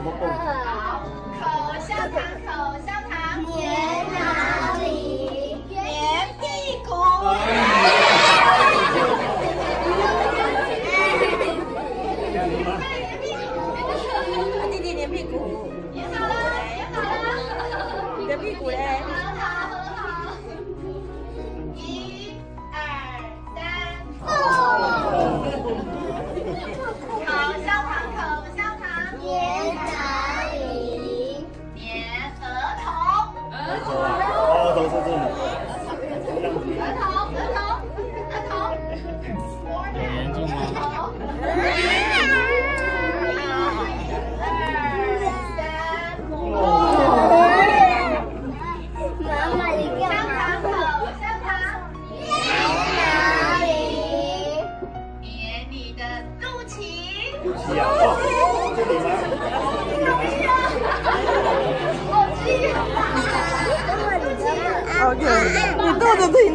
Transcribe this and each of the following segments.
口？香糖，口香糖，黏哪里？黏屁股。弟弟黏屁股。屁股。嘞？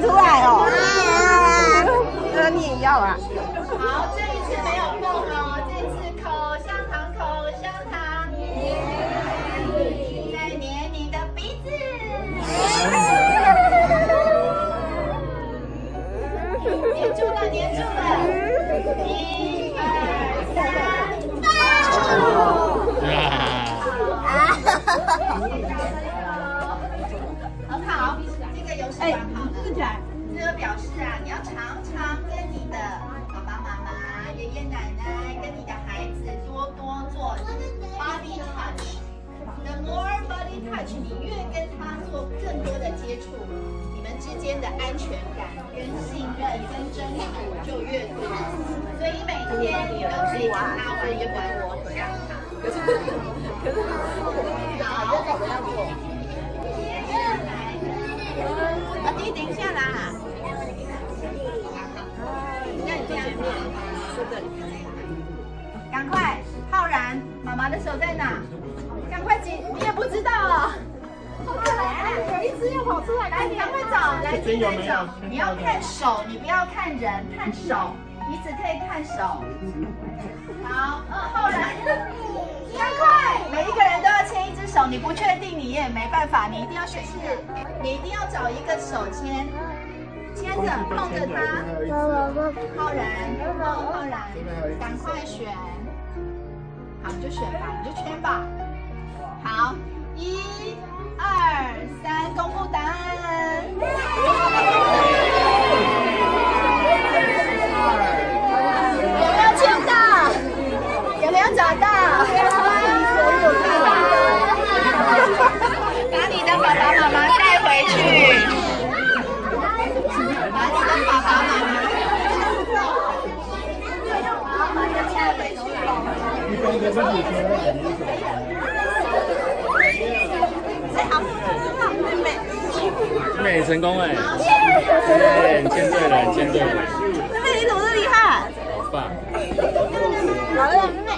出来哦。哥你也要啊？越跟他做更多的接触，你们之间的安全感、跟信任、跟征服就越多。所以每天你都可以跟他玩一玩我香糖。可是，可是，好，接下来，啊，弟，等一下啦。那你前面是这里。赶快，浩然，妈妈的手在哪？有一只又跑出来，来，你赶快找，来，进来找。你要看手，你不要看人，看手，你只可以看手。好，嗯，浩然，赶快，每一个人都要牵一只手，你不确定你也没办法，你一定要选一个，你一定要找一个手牵。牵着碰着它，浩然，浩然，赶快选，好你就选吧，你就圈吧。好，一、二、三，公布答案。有没有签到？有没有找到？把你的爸爸妈妈带回去。把你的爸爸妈妈带回去。一般都是女生在演艺哎，好，很好，妹妹。很成功哎！对，你签对了，你签对了，妹妹，你怎么这么厉害？好棒！好了，妹妹。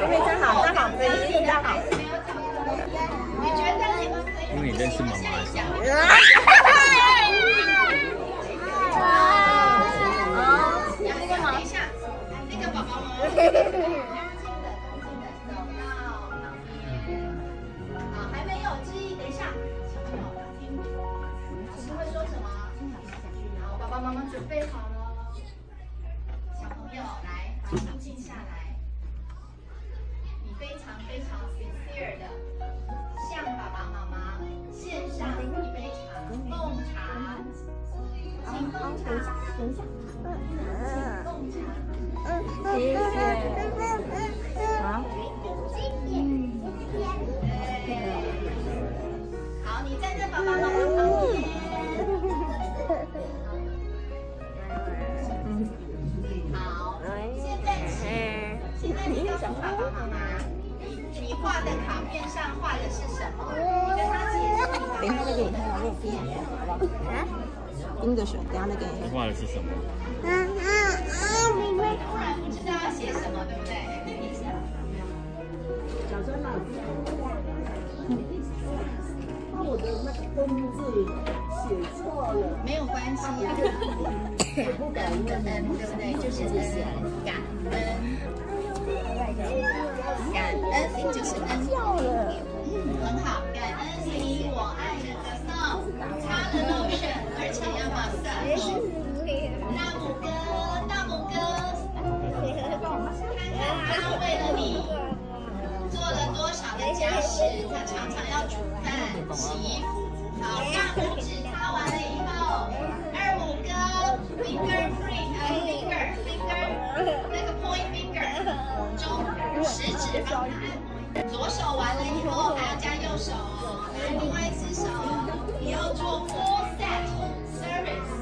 妹妹真好，真好，真真好。你觉得你们可以因为你认识妈妈爸爸妈妈准备好了，小朋友来，把心静下来。你非常非常 sincere 的向爸爸妈妈献上一杯茶，贡茶，请贡茶。等一下。贡盯着选，等一下再给你看。画的是什么？突然不知道要写什么，对不对？小张老师。我的那个“字写错了没有关系啊，感恩的恩，对不对？就是恩，感恩，感恩就是恩。嗯，很好，感恩你，我爱人的擦了 finger print，呃 finger finger，那个 point finger，中食指帮他按摩。左手完了以后，还要加右手，来，另外一只手，你要做 full set service，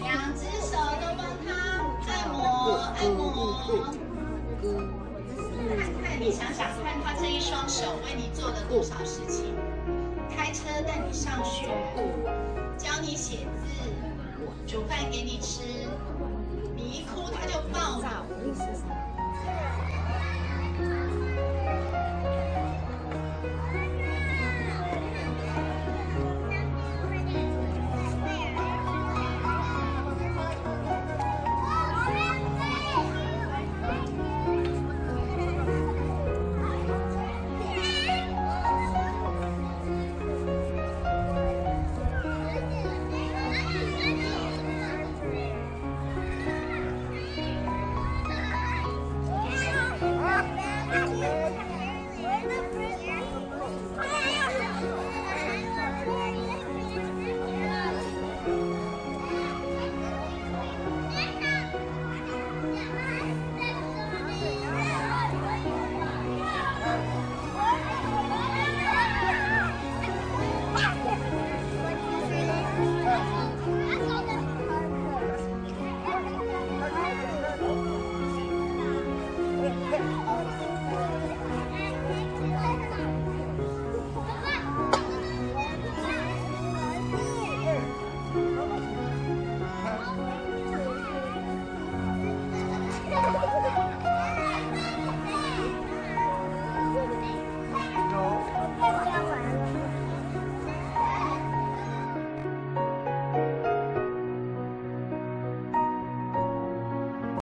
两只手都帮他按摩按摩。看看，你想想看，他这一双手为你做了多少事情？开车带你上学，教你写字，煮饭给你吃，你一哭他就抱。